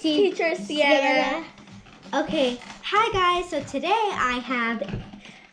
teacher Sierra. Okay, hi guys. So today I have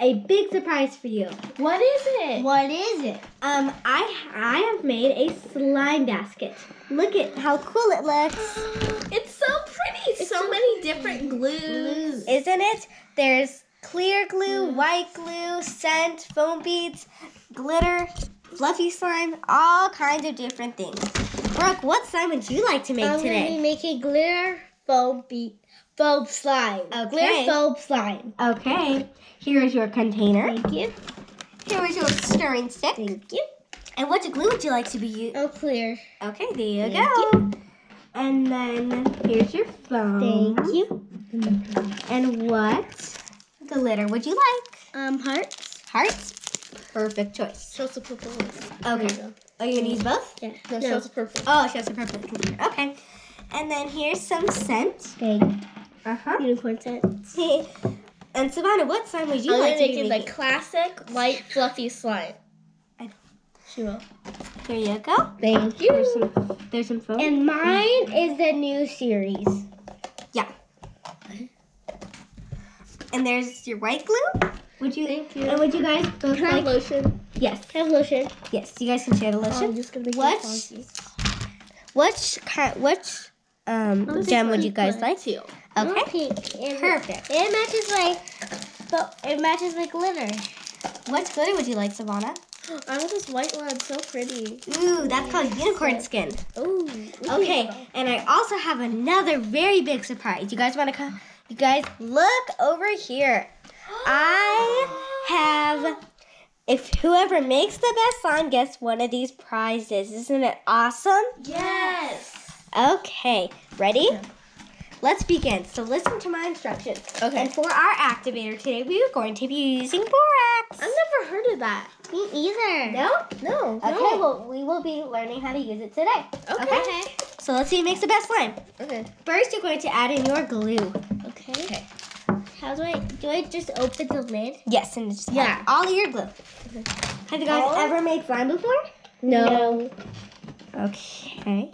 a big surprise for you. What is it? What is it? Um, I I have made a slime basket. Look at how cool it looks, It's so pretty. so many different glues. isn't it? There's clear glue, white glue, scent, foam beads, glitter, fluffy slime, all kinds of different things. Brooke, what slime would you like to make I'm today? gonna be making glitter foam beat foam slime. Okay. Glitter foam slime. Okay, here is your container. Thank you. Here is your stirring stick. Thank you. And what glue would you like to be using? Oh, clear. Okay, there you Thank go. And then here's your phone. Thank you. And what glitter would you like? Um, hearts. Hearts? Perfect choice. Us the purple. Okay. Are you gonna use both? Yeah. No, show us the purple. Oh, she has a purple. Okay. And then here's some scent. Thank Uh huh. Unicorn scent. and Savannah, what slime would you I'm like to make it making? the classic white fluffy slime. I know. She will. There you go. Thank you. There's some. There's some foam. And mine is the new series. Yeah. And there's your white glue. Would you? Thank you. And would you guys both Can like? lotion? Yes. Have lotion. Yes. You guys can share the Oh, lotion. I'm just gonna make What? Which kind? Which um gem would you guys like? too. Okay. Pink. And Perfect. It matches my, but it matches my glitter. What glitter would you like, Savannah? I want this white one. It's so pretty. Ooh, that's called unicorn skin. Ooh. Okay, and I also have another very big surprise. You guys want to come? You guys, look over here. I have. If whoever makes the best slime gets one of these prizes, isn't it awesome? Yes. Okay, ready? Let's begin. So listen to my instructions. Okay. And for our activator today, we are going to be using borax. I've never heard of that. Me either. No? No. Okay, No. well, we will be learning how to use it today. Okay. So let's see who makes the best slime. Okay. First, you're going to add in your glue. Okay. Okay. How do I do? I just open the lid? Yes, and just Yeah. all your glue. Have you guys ever made slime before? No. Okay.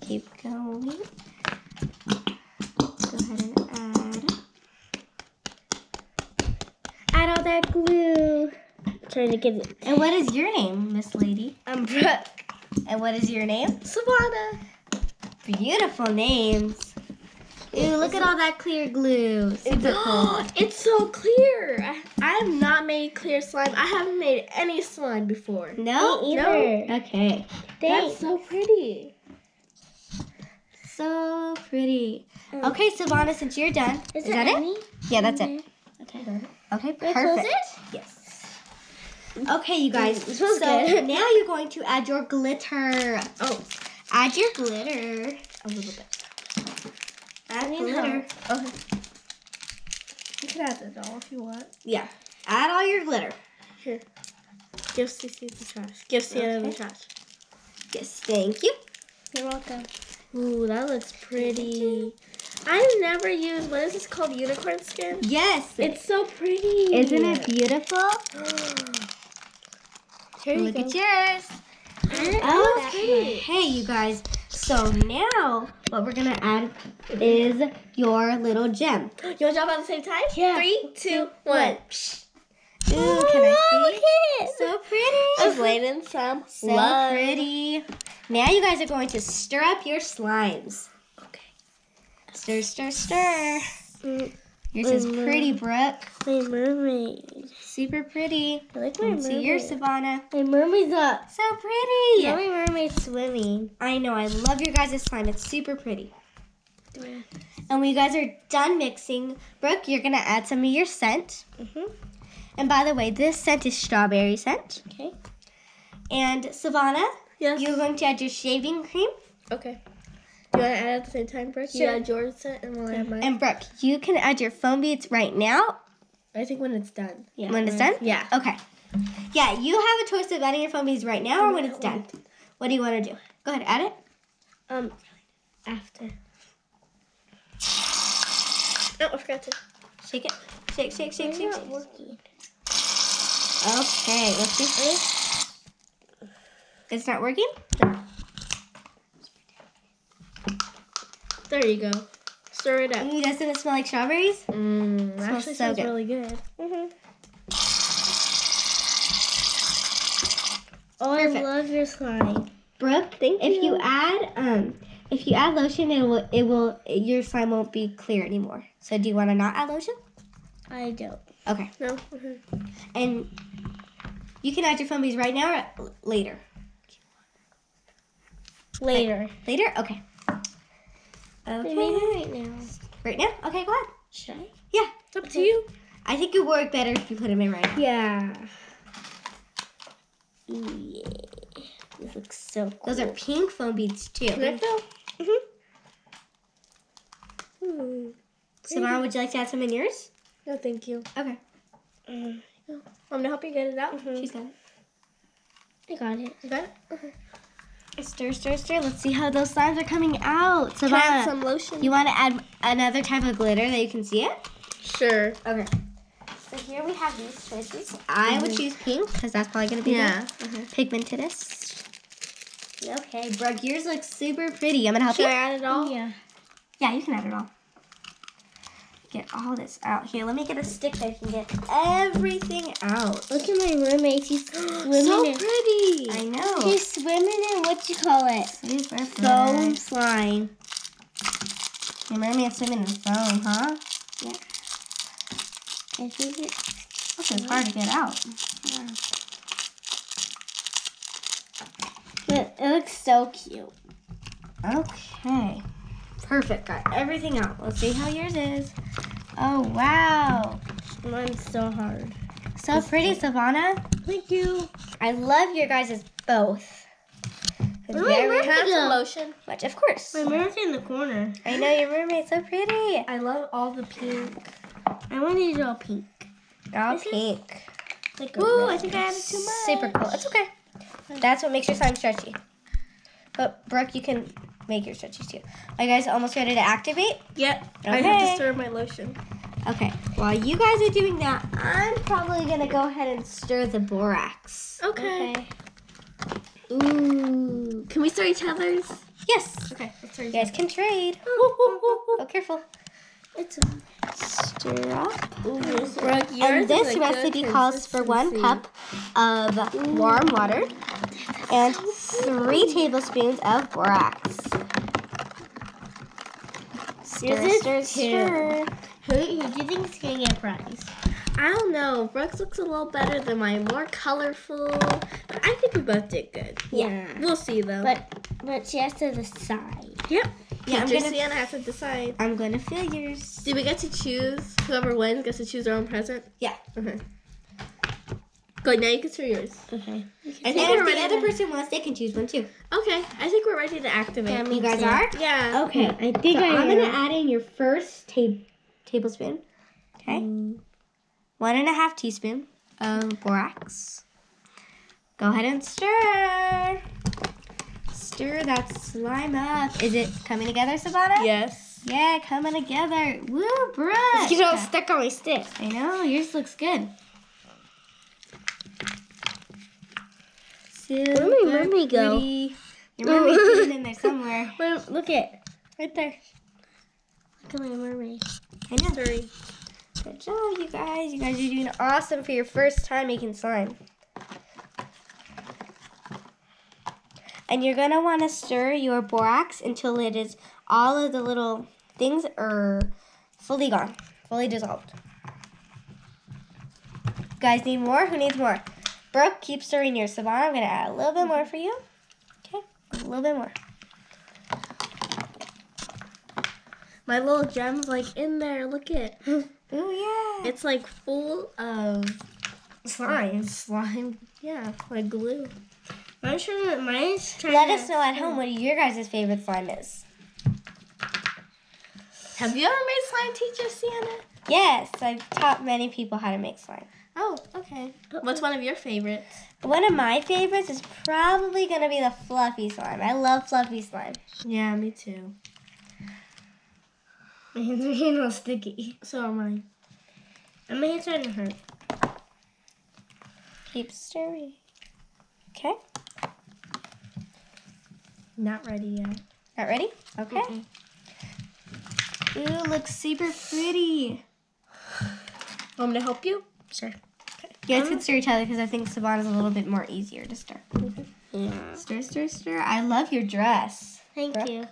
Keep going. Go ahead and add. Add all that glue. trying to get it. And what is your name, Miss Lady? I'm Brooke. And what is your name? Savannah. Beautiful names. Ooh, look at all that clear glue. Super cool. it's so clear. I, I have not made clear slime. I haven't made any slime before. No? Me either. Okay. That's so pretty. So pretty. Oh. Okay, Savannah, since you're done. Is, that it? Yeah, that's it. Mm-hmm. Okay. Okay, Can close perfect. it? Yes. Okay, you guys. Mm, it So good. now you're going to add your glitter. Oh, Add your glitter. a little bit. Add need glitter. Okay. You can add the doll if you want. Yeah. Add all your glitter. Here. Give Cece the trash. Give Sienna the trash. Yes, thank you. You're welcome. Ooh, that looks pretty. I've never used, what is this called? Unicorn skin? Yes. It's so pretty. Isn't it beautiful? Here you Look go. at yours. Oh, Okay, hey you guys. So now what we're gonna add is your little gem. You to jump at the same time? Yeah. Three, two, one. Ooh, can I see? Look at it. So pretty. Just laying in some So love. pretty. Now you guys are going to stir up your slimes. Okay. Stir, stir, stir. Mm, Yours is Mm. pretty, Brooke. My mermaid. Super pretty. I like my Let's see mermaid. yours, Savannah. My mermaid's up. So pretty. Now my mermaid's swimming. I know. I love your guys' slime. It's super pretty. And when you guys are done mixing, Brooke, you're gonna add some of your scent. Mhm. And by the way, this scent is strawberry scent. Okay. And Savannah, Yes. you're going to add your shaving cream. Okay. Do you want to add at the same time, Brooke? You Sure. add yours scent and we'll add mine. And Brooke, you can add your foam beads right now I think when it's done. Yeah. when it's done. Yeah. Okay. Yeah, you have a choice of adding your foam beads right now or when it's done. What do you want to do? Go ahead, add it. Um, After. oh, I forgot to. Shake it. Shake, shake, shake, shake. Not working. Okay, let's see. It's not working? There you go. Stir it up. Ooh, doesn't it smell like strawberries? Mmm, Smells actually so smells good. really good. Mm-hmm. Oh, I love your slime. Brooke, Thank if you you. add um, if you add lotion, it will it will your slime won't be clear anymore. So do you want to not add lotion? I don't. Okay. No? Mhm. And you can add your foam beads right now or later. Later. Later? Okay. Okay. Maybe right now. Right now? Okay, go ahead. Should I? Yeah. It's up to you. I think it would work better if you put them in right now. Yeah. Yeah. This looks so cool. Those are pink foam beads too. Can I feel? Hmm. Savannah, would you like to add some in yours? No, thank you. Okay. Mm-hmm. I'm gonna help you get it out. Mm-hmm. She's got it. I got it. You got it? Stir, stir, stir. Let's see how those slimes are coming out. Can I add Savannah, some lotion? you want to add another type of glitter that you can see it? Sure. Okay. So here we have these choices. I would mm-hmm. choose pink because that's probably going to be Yeah. the mm-hmm. pigmentedest. Okay, Brooke, yours looks super pretty. I'm going to help Should I you. add it all? Yeah. Yeah, you can add it all. Get all this out. Here, let me get a stick so I can get everything out. Look at my roommate. She's swimming So in. pretty. I know. She's swimming in what you call it? Super Foam slime. Your mermaid's swimming in foam, huh? It. This is hard to get out. But it looks so cute. Okay. Perfect. Got everything out. Let's see how yours is. Oh, wow. Mine's so hard. So pretty, Savannah. Thank you. I love your guys' both. It's very mermaid. Can I have some lotion? much, of course. My mermaid's in the corner. I know your mermaid's so pretty. I love all the pink. I want it all pink. All This pink. Like Ooh. I think I added too much. Super cool. It's okay. That's what makes your slime stretchy. But Brooke, you can make your stretchy too. Are you guys almost ready to activate? Yep. I have to stir my lotion. Okay. While you guys are doing that, I'm probably gonna go ahead and stir the borax. Okay. Okay. Ooh. Can we stir each other's? Yes. Okay. Let's stir You guys can trade. Oh, careful. It's a. Stir up. Ooh, Brooke, yours And is this a recipe calls for one cup of warm water and three tablespoons of borax. Stir, Yours stir, stir. Who, who do you think's gonna get a prize? I don't know. Brooks looks a little better than mine, more colorful. But I think we both did good. Yeah. We'll see though. But but she has to decide. yep. Yeah, I'm Teacher gonna, Sienna has to decide. I'm gonna feel yours. Do we get to choose? Whoever wins gets to choose their own present. Yeah. Okay. Good. Now you can stir yours. Okay. I think And we're if the other To, person wants, they can choose one too. okay. I think we're ready to activate. Yeah, You guys are? Yeah. Okay, I think So I I'm gonna add in your first ta- tablespoon. Okay. Mm. One and a half teaspoon of borax. Go ahead and stir. Stir that slime up. Is it coming together, Savannah? Yes. Yeah, coming together. Woo, Brooke. Get all stuck on my stick. I know, yours looks good. Where'd my Super mermaid go? Your mermaid's in there somewhere. Wait, look at Right there. look at my mermaid. I know. Three. Good job, you guys. You guys are doing awesome for your first time making slime. And you're gonna want to stir your borax until it is all of the little things are fully gone, fully dissolved. You guys need more? Who needs more? Brooke, keep stirring yours. Savannah, I'm gonna add a little bit more for you. Okay, a little bit more. My little gem's like in there. Look it. Oh yeah. It's like full of slime. Slime. Yeah, like glue. I'm sure mine's trying Let to- us know at home what your guys' favorite slime is. Have you ever made slime, teacher Sienna? Yes, I've taught many people how to make slime. Oh, okay. What's one of your favorites? One of my favorites is probably gonna be the fluffy slime. I love fluffy slime. Yeah, me too. My hands are getting all sticky. So are mine. And my hands are to hurt. Keep stirring. Okay, Not ready yet. not ready? Okay. Ooh, looks super pretty. Want me to help you? Sure. Okay. You guys um, can stir each other because I think Savannah's a little bit more easier to stir. Mm-hmm. Yeah. Stir, stir, stir. I love your dress. Thank Brooke? you.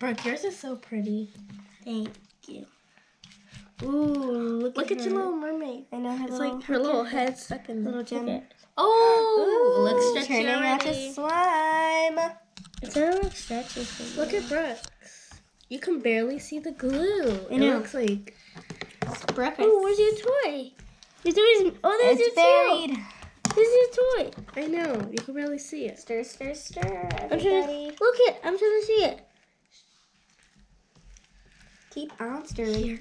Brooke, yours is so pretty. Thank you. Ooh, look, Look at your little mermaid. I know her It's little, like her little head stuck in little there. gem. Okay. Oh, Ooh, looks stretchy turning out to already. slime. It's not like me. Look at Brooks. You can barely see the glue. I It looks like Brooke, Oh, where's your toy? Your toy is. Oh, there's it's your buried. tail. There's your toy. I know. You can barely see it. Stir, stir, stir. I'm Everybody, trying to look it. I'm trying to see it. keep on stirring.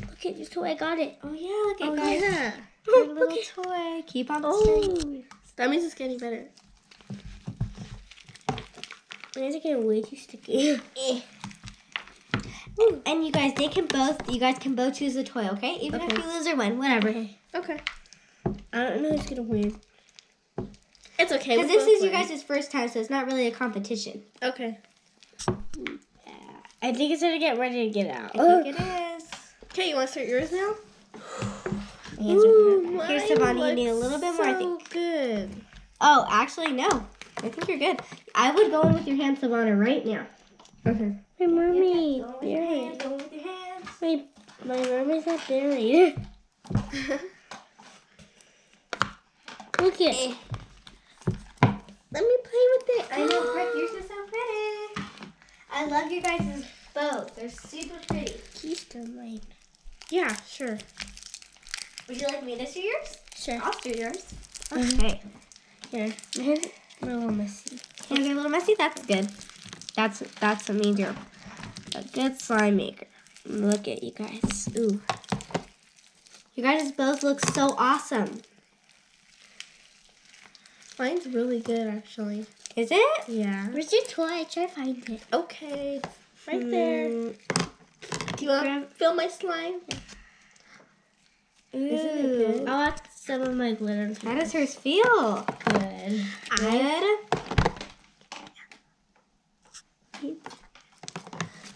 Look at your toy. I got it. Oh yeah, look at Oh guys. yeah. Your Look little toy. Keep on oh. stirring. That means it's getting better. mine's getting way too sticky. Eh. And you guys, they can both. You guys can both choose a toy, okay? Even if you lose or win, whatever. Okay. I don't know who's gonna win. It's okay. Because this both is you win. guys' first time, so it's not really a competition. Okay. Yeah. I think it's gonna get ready to get out. I think it is. Okay, you want to start yours now? Ooh, Here's mine Savannah, you need a little bit more, I think. good. Oh, actually, no. I think you're good. I would go in with your hand, Savannah, right now. Okay. My mermaid. Go with your Buried. Go with your hands. My, my mermaid's not buried. Look it. Eh. Let me play with it. I know, Brooke, yours is so pretty. I love your guys' both. They're super pretty. Keystone mine. yeah, sure. Would you like me to do yours? Sure. I'll do yours. Okay. Here. Mine's a little messy. Hands are a little messy. That's good. That's that's what means you're a good slime maker. Look at you guys. Ooh. You guys both look so awesome. Mine's really good, actually. Is it? Yeah. Where's your toy? Try to find it. Okay. Right there. Mm, Do you want to feel my slime? Ooh. Isn't it good? I want some of my glitter. How does hers feel? good? Good.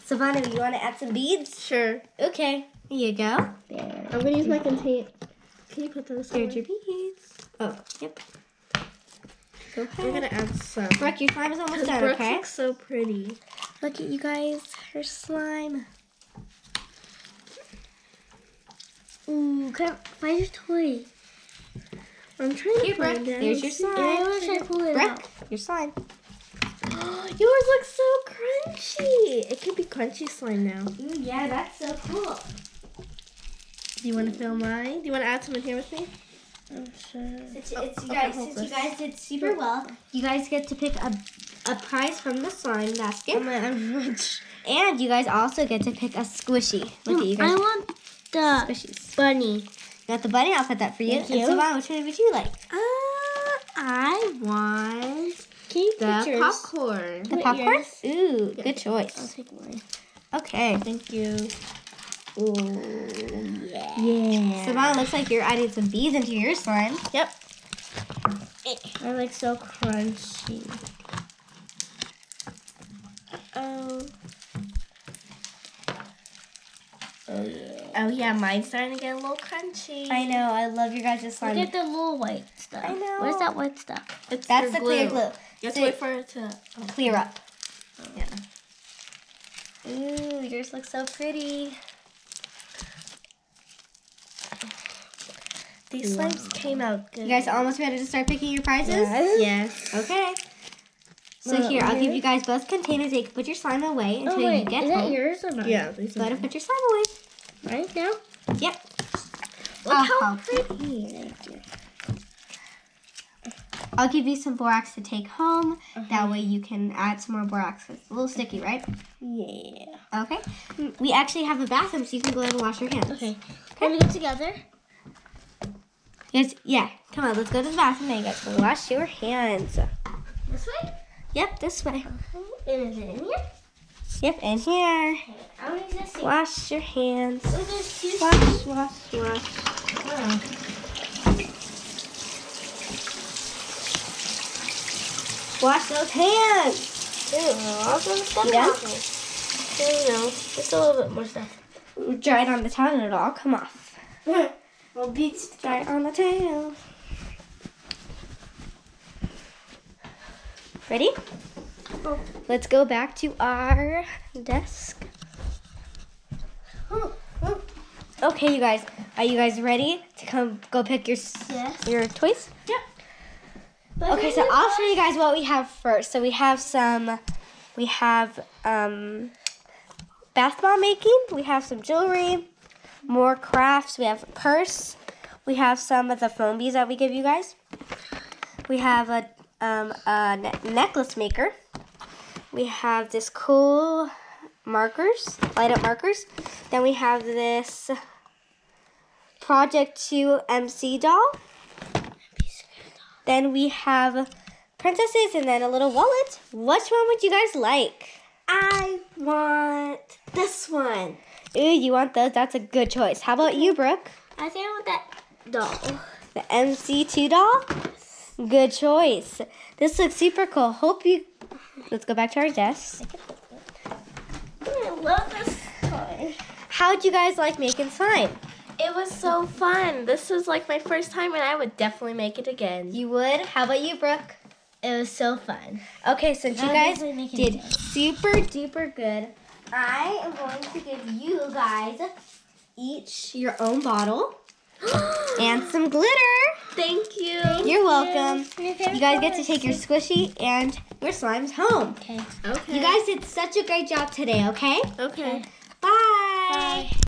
Savannah, you want to add some beads? Sure. Okay. Here you go. There. I'm gonna use my container. Can you put those Here's your beads. Oh, yep. Go ahead. We're gonna add some. Brooke, your slime is almost done, Brooke okay? looks so pretty. Look at you guys. Her slime. Ooh, can I find your toy? I'm trying Here, to find Brooke. it. There's your And I slime. want to to pull it out. Brooke, your slime. Yours looks so crunchy. It could be crunchy slime now. Ooh, yeah, that's so cool. Do you want to feel mine? Do you want to add some in here with me? I'm sure. It's, Oh, it's you okay, guys. hold Since you guys did super well, you guys get to pick a, a prize from the slime basket, and you guys also get to pick a squishy. Look at hmm, you I guys. want the Squishies. bunny. You got the bunny. I'll put that for you. Thank and you. Savannah, which one would you like? Uh, I want the yours? popcorn. The Put popcorn. yours. Ooh, Yeah. good choice. I'll take mine. Okay. Thank you. Ooh, yeah. Yeah. Savannah, looks like you're adding some bees into your slime. Yep. I like so crunchy. Oh. Oh yeah. Oh yeah, mine's starting to get a little crunchy. I know. I love your guys' Look slime. at the little white stuff. I know. Where's that white stuff? It's That's your the clear glue. You have to wait for it to. Oh. Clear up. Yeah. Ooh, yours looks so pretty. These slimes came out good. You guys almost ready to start picking your prizes? Yes. yes. Okay. So Well, here, I'll give you guys both containers. You can put your slime away until oh wait, you get is that home. yours or not? Yeah. These Go ahead are and put your slime away. Right now? Yep. Look I'll how pretty. I'll give you some borax to take home. Uh-huh. That way you can add some more borax. It's a little sticky, right? Yeah. Okay. We actually have a bathroom, so you can go ahead and wash your hands. Okay. Can we go together? Yes. Yeah. Come on, let's go to the bathroom. Now you guys can wash your hands. This way? Yep, this way. And is it in here? Yep, in here. I want to see. Wash your hands. Oh. Wash, wash, wash. Oh. Wash those hands. Stop Yeah. talking. There you go. Just a little bit more stuff. Dry it on the tail and it'll all come off. well, beats Dry it on the tail. Ready? Oh. Let's go back to our desk. Okay, you guys. Are you guys ready to come go pick your Yes. your toys? Yep. Okay, so I'll show you guys what we have first. So we have some, we have um, basketball making. We have some jewelry, more crafts. We have a purse. We have some of the foam beads that we give you guys. We have a, um, a ne- necklace maker. We have this cool markers, light up markers. Then we have this Project 2 MC doll. Then we have princesses and then a little wallet. Which one would you guys like? I want this one. Ooh, you want those? That's a good choice. How about you, Brooke? I think I want that doll. The MC2 doll? Good choice. This looks super cool. Hope you. Let's go back to our desk. I love this toy. How'd you guys like making slime? It was so fun. This was like my first time, and I would definitely make it again. You would? How about you, Brooke? It was so fun. Okay, since you guys definitely make it did again. super duper good, I am going to give you guys each your own bottle and some glitter. Thank you. You're welcome. You guys get to take your squishy and your slimes home. Okay. Okay. You guys did such a great job today, okay? Okay. Bye.